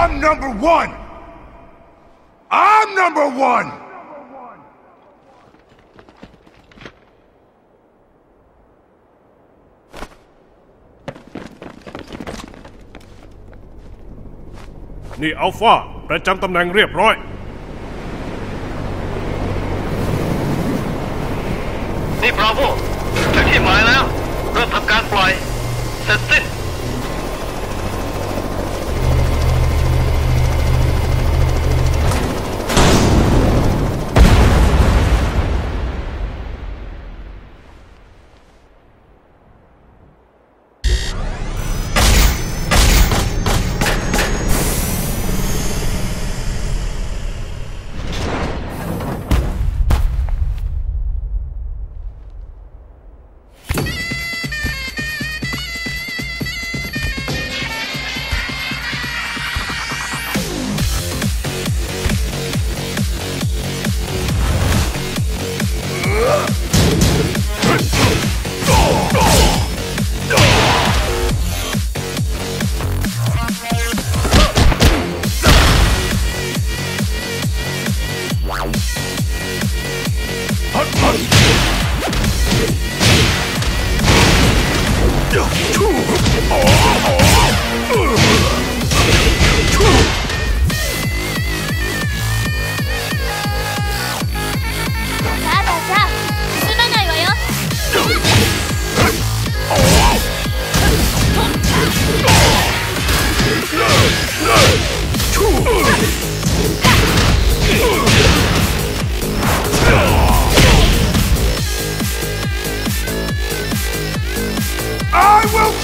I'm number one! I'm number one! นี่อัลฟาประจำตำแหน่งเรียบร้อย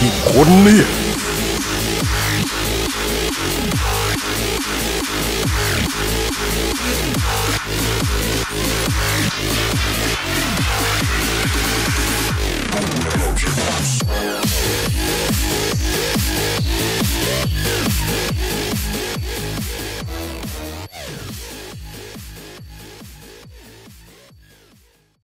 กี่คนเนี่ย